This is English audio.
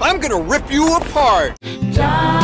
I'm gonna rip you apart! Die.